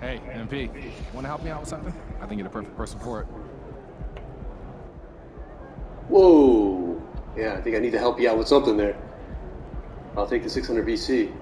Hey, MP, want to help me out with something? I think you're the perfect person for it. Whoa! Yeah, I think I need to help you out with something there. I'll take the 600 VC.